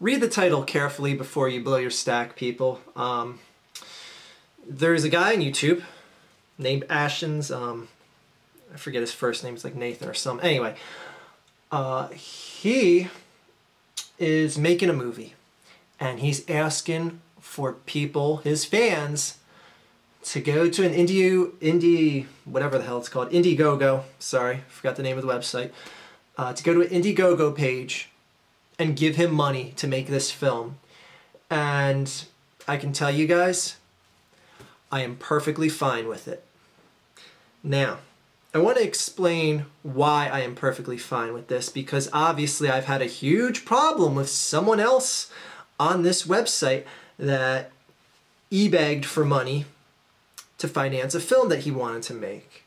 read the title carefully before you blow your stack, people. Um, there's a guy on YouTube named Ashens. Um, I forget his first name. It's like Nathan or something. Anyway, uh, he is making a movie, and he's asking for people, his fans, to go to an indie, indie, whatever the hell it's called, Indiegogo. Sorry, forgot the name of the website. Uh, to go to an Indiegogo page and give him money to make this film. And I can tell you guys, I am perfectly fine with it. Now, I want to explain why I am perfectly fine with this because obviously I've had a huge problem with someone else on this website that e-begged for money to finance a film that he wanted to make.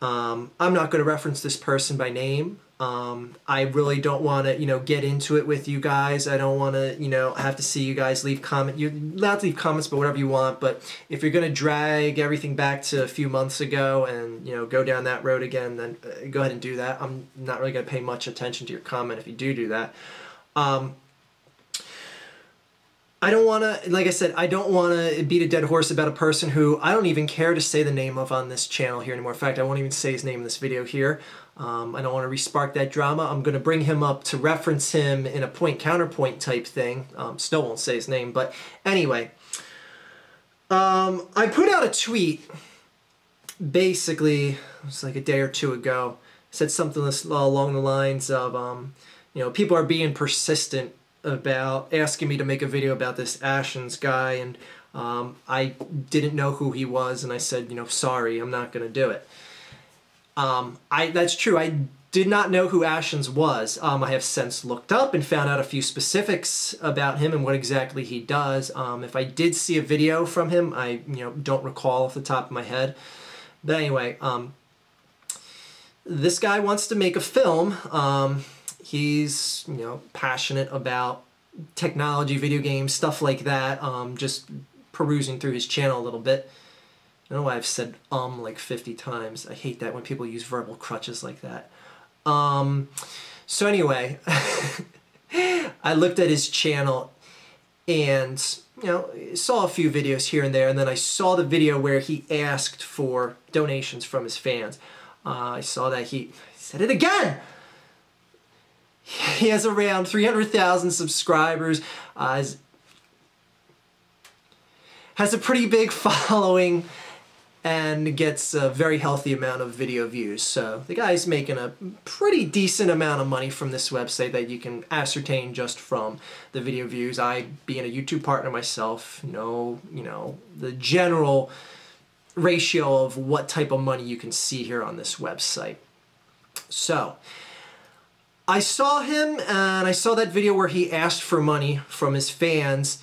Um, I'm not going to reference this person by name. Um, I really don't want to, you know, get into it with you guys. I don't want to, you know, have to see you guys leave comment. You're allowed to leave comments, but whatever you want. But if you're going to drag everything back to a few months ago and, you know, go down that road again, then uh, go ahead and do that. I'm not really going to pay much attention to your comment if you do do that. Um, I don't want to, like I said, I don't want to beat a dead horse about a person who I don't even care to say the name of on this channel here anymore. In fact, I won't even say his name in this video here. Um, I don't want to respark that drama. I'm going to bring him up to reference him in a point counterpoint type thing. Um, still won't say his name, but anyway. Um, I put out a tweet basically, it was like a day or two ago. Said something along the lines of, um, you know, people are being persistent about asking me to make a video about this Ashens guy, and um, I didn't know who he was, and I said, you know, sorry, I'm not going to do it. Um, I that's true. I did not know who Ashens was. Um, I have since looked up and found out a few specifics about him and what exactly he does. Um, if I did see a video from him, I you know don't recall off the top of my head. But anyway, um, this guy wants to make a film. He's you know passionate about technology, video games, stuff like that. Um, just perusing through his channel a little bit. I don't know why I've said um like 50 times. I hate that when people use verbal crutches like that. Um, so anyway, I looked at his channel and you know saw a few videos here and there, and then I saw the video where he asked for donations from his fans. Uh, I saw that he said it again. He has around 300,000 subscribers. Uh, has a pretty big following and gets a very healthy amount of video views. So the guy's making a pretty decent amount of money from this website that you can ascertain just from the video views. I, being a YouTube partner myself, know, you know, the general ratio of what type of money you can see here on this website. So, I saw him and I saw that video where he asked for money from his fans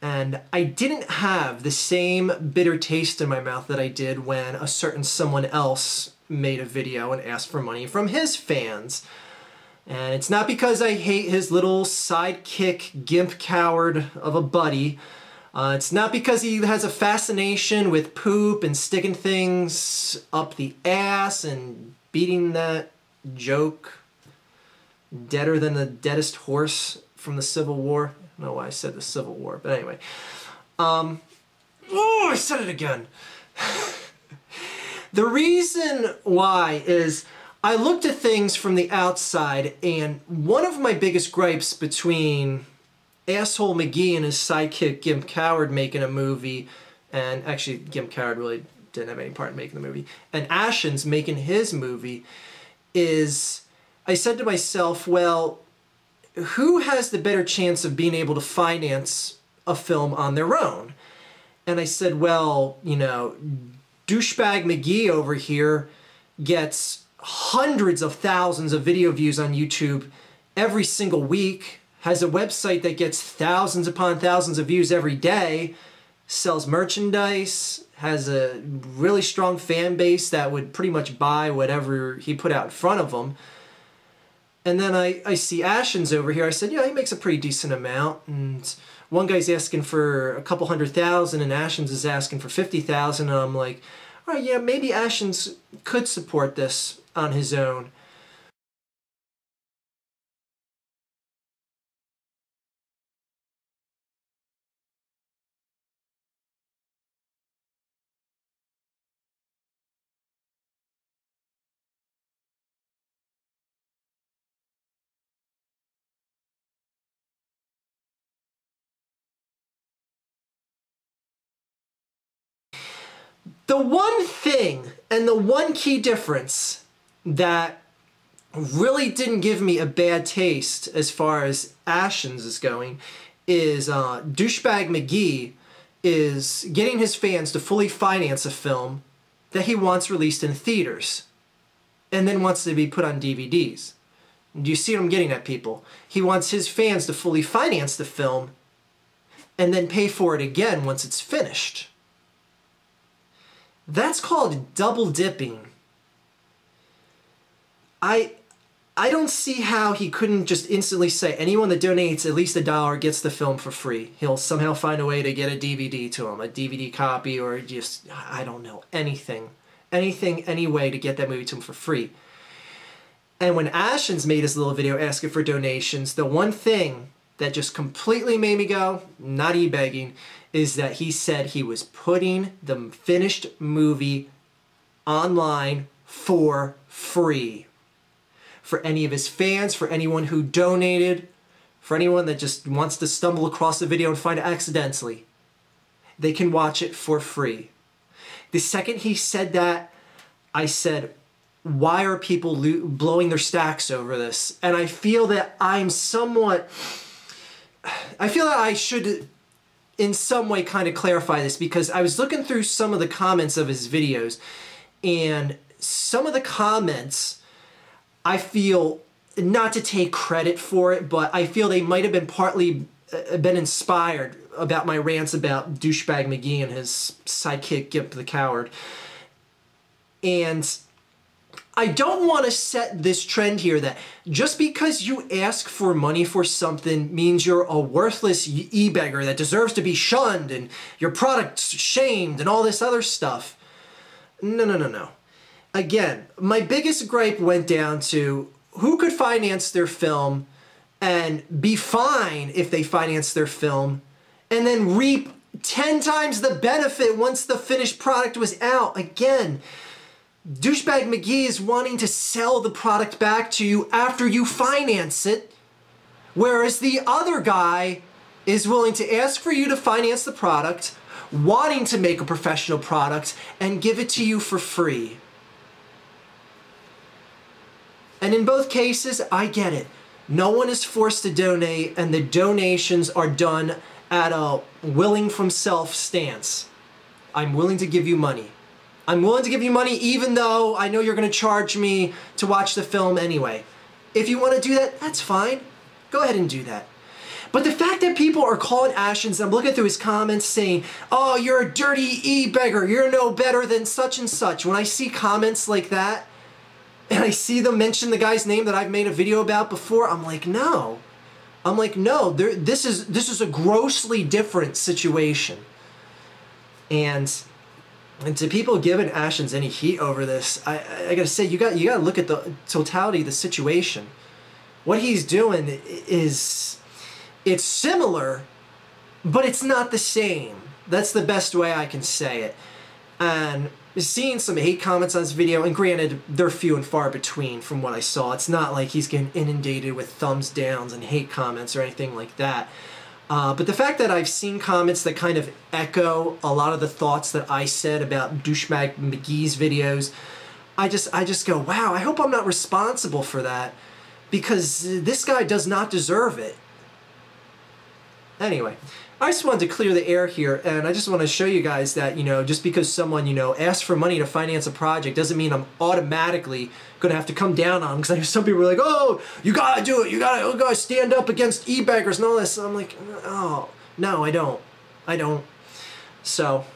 and I didn't have the same bitter taste in my mouth that I did when a certain someone else made a video and asked for money from his fans. And it's not because I hate his little sidekick gimp coward of a buddy. Uh, it's not because he has a fascination with poop and sticking things up the ass and beating that joke deader than the deadest horse from the Civil War don't know why I said the Civil War, but anyway. Um, oh, I said it again. the reason why is I looked at things from the outside, and one of my biggest gripes between Asshole McGee and his sidekick Gimp Coward making a movie, and actually Gimp Coward really didn't have any part in making the movie, and Ashens making his movie, is I said to myself, well, who has the better chance of being able to finance a film on their own? And I said, well, you know, douchebag McGee over here gets hundreds of thousands of video views on YouTube every single week, has a website that gets thousands upon thousands of views every day, sells merchandise, has a really strong fan base that would pretty much buy whatever he put out in front of them. And then I, I see Ashens over here. I said, yeah, he makes a pretty decent amount. And one guy's asking for a couple hundred thousand and Ashens is asking for 50,000. And I'm like, all right, yeah, maybe Ashens could support this on his own. The one thing and the one key difference that really didn't give me a bad taste as far as Ashens is going is uh, Douchebag McGee is getting his fans to fully finance a film that he wants released in theaters and then wants to be put on DVDs. Do you see what I'm getting at, people? He wants his fans to fully finance the film and then pay for it again once it's finished. That's called double dipping. I I don't see how he couldn't just instantly say anyone that donates at least a dollar gets the film for free. He'll somehow find a way to get a DVD to him, a DVD copy, or just, I don't know, anything. Anything, any way to get that movie to him for free. And when Ashens made his little video asking for donations, the one thing that just completely made me go, not e-begging, is that he said he was putting the finished movie online for free for any of his fans, for anyone who donated, for anyone that just wants to stumble across the video and find it accidentally. They can watch it for free. The second he said that, I said, why are people lo- blowing their stacks over this? And I feel that I'm somewhat. I feel that I should, in some way, kind of clarify this because I was looking through some of the comments of his videos, and some of the comments I feel not to take credit for it, but I feel they might have been partly uh, been inspired about my rants about douchebag McGee and his sidekick Gimp the Coward. And I don't want to set this trend here that just because you ask for money for something means you're a worthless e-beggar that deserves to be shunned and your product's shamed and all this other stuff. No, no, no, no again, my biggest gripe went down to who could finance their film and be fine if they finance their film and then reap 10 times the benefit once the finished product was out. Again, douchebag McGee is wanting to sell the product back to you after you finance it, whereas the other guy is willing to ask for you to finance the product, wanting to make a professional product, and give it to you for free. And in both cases, I get it. No one is forced to donate, and the donations are done at a willing from self stance. I'm willing to give you money. I'm willing to give you money even though I know you're going to charge me to watch the film anyway. If you want to do that, that's fine. Go ahead and do that. But the fact that people are calling Ashens, I'm looking through his comments saying, oh, you're a dirty e-beggar, you're no better than such and such. When I see comments like that, and I see them mention the guy's name that I've made a video about before, I'm like, no. I'm like, no, there, this is this is a grossly different situation. And and to people giving Ashens any heat over this, I, I gotta say you got you gotta look at the totality of the situation. What he's doing is it's similar, but it's not the same. That's the best way I can say it. And seeing some hate comments on this video, and granted, they're few and far between from what I saw. It's not like he's getting inundated with thumbs downs and hate comments or anything like that. Uh, but the fact that I've seen comments that kind of echo a lot of the thoughts that I said about douchebag McGee's videos, I just I just go, wow, I hope I'm not responsible for that because this guy does not deserve it. Anyway, I just wanted to clear the air here, and I just want to show you guys that, you know, just because someone, you know, asks for money to finance a project doesn't mean I'm automatically going to have to come down on them, because some people are like, oh, you got to do it, you got to you gotta stand up against e-beggars and all this. And I'm like, oh, no, I don't. I don't. So,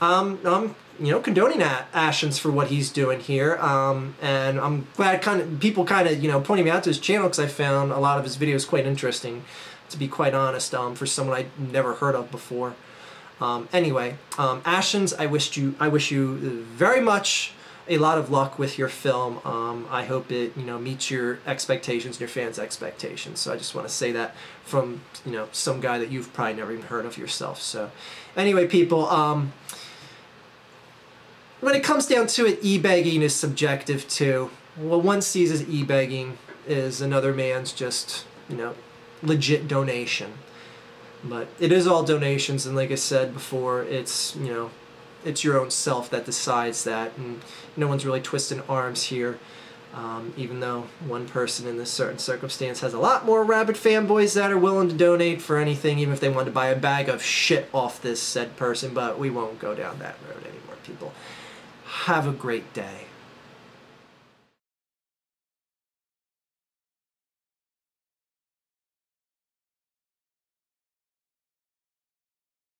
um, I'm, you know, condoning Ashens for what he's doing here, um, and I'm glad kind of people kind of, you know, pointing me out to his channel, because I found a lot of his videos quite interesting to be quite honest, um, for someone I'd never heard of before. Um, anyway, um, Ashens, I wish you, I wish you very much a lot of luck with your film. Um, I hope it, you know, meets your expectations your fans' expectations. So I just want to say that from, you know, some guy that you've probably never even heard of yourself. So, anyway, people, um, when it comes down to it, e-begging is subjective too. What one sees as e-begging is another man's just, you know, legit donation. But it is all donations, and like I said before, it's, you know, it's your own self that decides that, and no one's really twisting arms here. Um, even though one person in this certain circumstance has a lot more rabid fanboys that are willing to donate for anything, even if they want to buy a bag of shit off this said person, but we won't go down that road anymore, people. Have a great day.